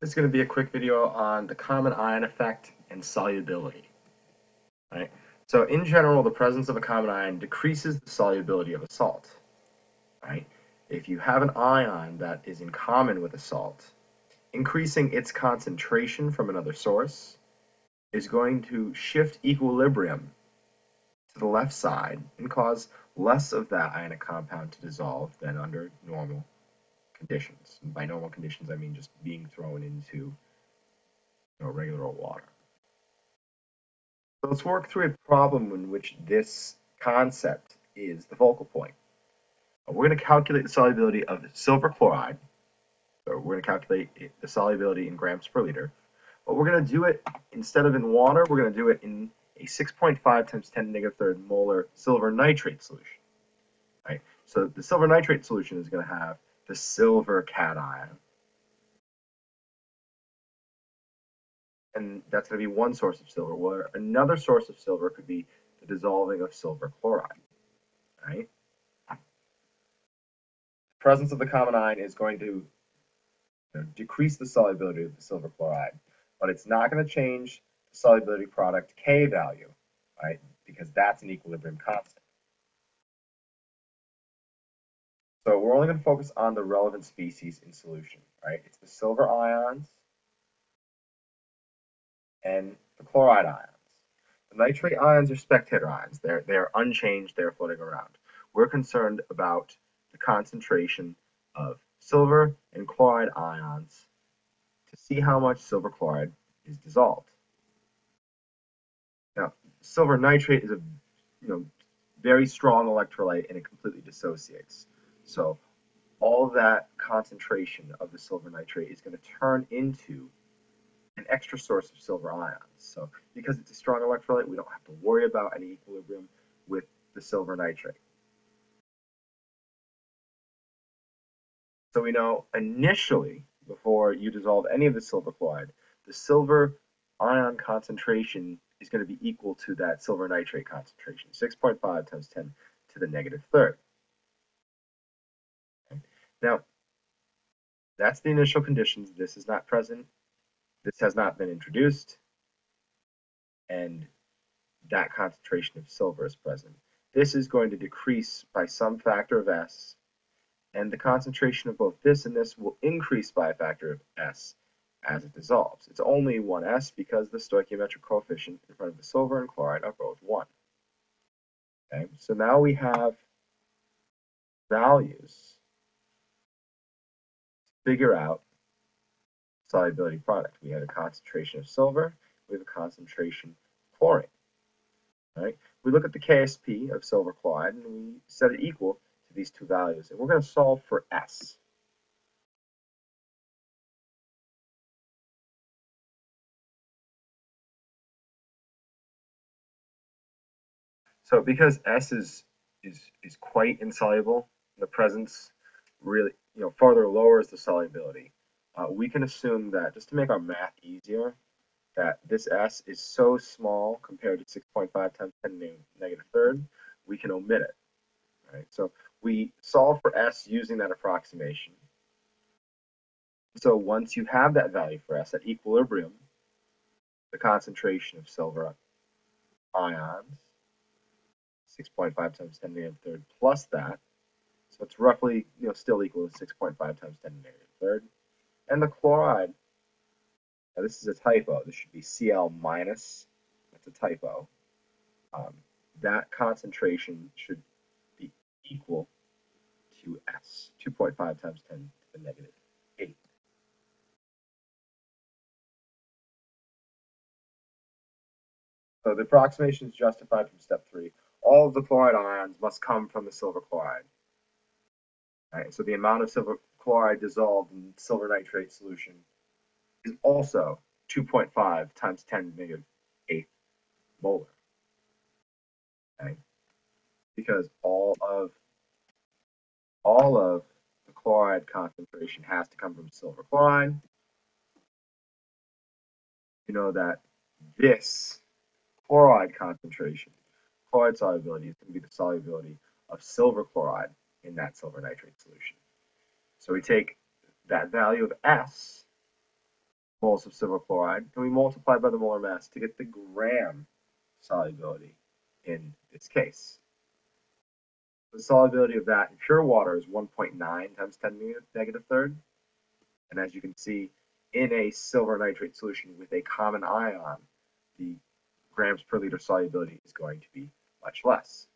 This is going to be a quick video on the common ion effect and solubility. Right? So in general, the presence of a common ion decreases the solubility of a salt. Right? If you have an ion that is in common with a salt, increasing its concentration from another source is going to shift equilibrium to the left side and cause less of that ionic compound to dissolve than under normal conditions. And by normal conditions, I mean just being thrown into you know, regular water. Let's work through a problem in which this concept is the focal point. Uh, we're going to calculate the solubility of silver chloride. So we're going to calculate the solubility in grams per liter. But we're going to do it, instead of in water, we're going to do it in a 6.5 times 10 to negative third molar silver nitrate solution. Right? So the silver nitrate solution is going to have the silver cation. And that's going to be one source of silver, another source of silver could be the dissolving of silver chloride. Right? The presence of the common ion is going to you know, decrease the solubility of the silver chloride, but it's not going to change the solubility product K value, right? Because that's an equilibrium constant. So we're only going to focus on the relevant species in solution, right? It's the silver ions and the chloride ions. The nitrate ions are spectator ions. They're, they're unchanged, they're floating around. We're concerned about the concentration of silver and chloride ions to see how much silver chloride is dissolved. Now, silver nitrate is a you know, very strong electrolyte and it completely dissociates. So all that concentration of the silver nitrate is going to turn into an extra source of silver ions. So because it's a strong electrolyte, we don't have to worry about any equilibrium with the silver nitrate. So we know initially, before you dissolve any of the silver chloride, the silver ion concentration is going to be equal to that silver nitrate concentration, 6.5 times 10 to the negative third. Now, that's the initial conditions. This is not present. This has not been introduced. And that concentration of silver is present. This is going to decrease by some factor of S. And the concentration of both this and this will increase by a factor of S as it dissolves. It's only 1s because the stoichiometric coefficient in front of the silver and chloride are both 1. Okay, so now we have values figure out solubility product. We have a concentration of silver, we have a concentration of chlorine. Right? We look at the KSP of silver chloride and we set it equal to these two values. And we're going to solve for S. So because S is, is, is quite insoluble, in the presence really you know, farther lowers the solubility, uh, we can assume that, just to make our math easier, that this s is so small compared to 6.5 times 10 to negative third, we can omit it. Right? So we solve for s using that approximation. So once you have that value for s at equilibrium, the concentration of silver ions, 6.5 times 10 to the negative third plus that, so it's roughly, you know, still equal to 6.5 times 10 to the negative third. And the chloride, now this is a typo. This should be Cl minus. That's a typo. Um, that concentration should be equal to S, 2.5 times 10 to the negative 8. So the approximation is justified from step 3. All of the chloride ions must come from the silver chloride. So the amount of silver chloride dissolved in silver nitrate solution is also 2.5 times 10 to negative 8 molar. Okay? Because all of all of the chloride concentration has to come from silver chloride. You know that this chloride concentration, chloride solubility is going to be the solubility of silver chloride in that silver nitrate solution. So we take that value of S moles of silver chloride, and we multiply by the molar mass to get the gram solubility in this case. The solubility of that in pure water is 1.9 times 10 to the negative third. And as you can see, in a silver nitrate solution with a common ion, the grams per liter solubility is going to be much less.